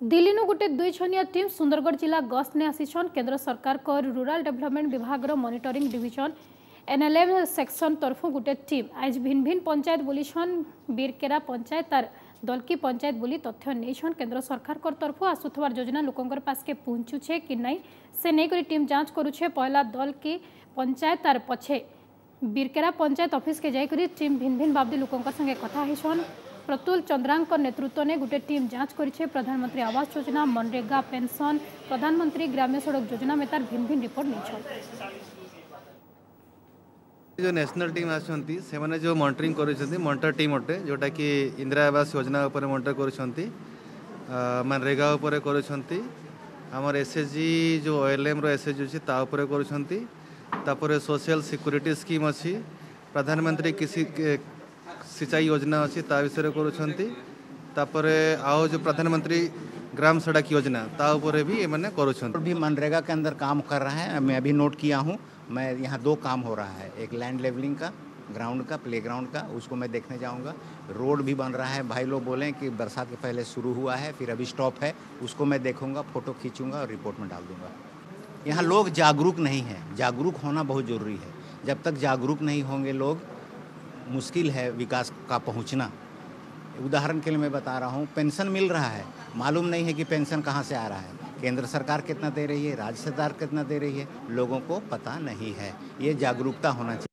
দিল্লীনু গোটে দুই ছনিয়া টিম সুন্দরগড় জেলা গস্টনে আসিছন কেন্দ্র সরকার রুরাল ডেভেলপমেন্ট বিভাগর মনিটরিং ডিভিজন এনএলএম সেকশন তরফ গোটে টিম আজ ভিন ভিন পঞ্চায়েত বলিছন বীরকেরা পঞ্চায়েত তার দলকি পঞ্চায়েত বলি তথ্য নিয়েছন কেন্দ্র সরকার তরফ আসুথার যোজনা লোকর পাশকে পৌঁছুছে কি নাই সে নেই টিম যাঞ্চ করুছে পয়লা দলকি পঞ্চায়েত তার পছে বীরকেরা পঞ্চায়েত অফিসকে যাই টিম ভিন ভিন বাবদে লোকর সঙ্গে কথা হয়েছন প্রতুল চন্দ্রাঙ্ক নেতৃত্ব নে গোটে টিম যাঞ্চ করেছে প্রধানমন্ত্রী আবাস যোজনা মনরেগা পেনশন প্রধানমন্ত্রী গ্রাম্য সড়ক যোজনা মে তার ভিন ভিন রিপোর্ট নিয়েছেন जो न्यासनाल टीम आसंती से जो मनिटरिंग कर मनिटर टीम अटे जोटा कि इंदिरा आवास योजना उपर मनिटर कर मनरेगा उपर कर आमर एस एच जी जो ओ एल एम्र एस एच जी अच्छी तापर कर सोशियाल सिक्यूरीटी स्कीम अच्छी प्रधानमंत्री कृषि सिंचाई योजना अच्छी ता विषय करुँच तापर आओ जो प्रधानमंत्री ग्राम सड़क योजना, ता ऊपर भी ये करुँच भी मनरेगा के अंदर काम कर रहा है। मैं अभी नोट किया हूँ। मैं यहाँ दो काम हो रहा है। एक लैंड लेवलिंग का ग्राउंड का प्लेग्राउंड का, उसको मैं देखने जाऊँगा। रोड भी बन रहा है। भाई लोग बोले कि बरसात के पहले शुरू हुआ है, फिर अभी स्टॉप है। उसको मैं देखूँगा फ़ोटो खींचूँगा और रिपोर्ट में डाल दूँगा। यहाँ लोग जागरूक नहीं हैं। जागरूक होना बहुत ज़रूरी है। जब तक जागरूक नहीं होंगे लोग मुश्किल है विकास का पहुँचना। उदाहरण के लिए मैं बता रहा हूँ, पेंशन मिल रहा है। मालूम नहीं है कि पेंशन कहाँ से आ रहा है। केंद्र सरकार कितना दे रही है? राज्य सरकार कितना दे रही है? लोगों को पता नहीं है। ये जागरूकता होना चाहिए।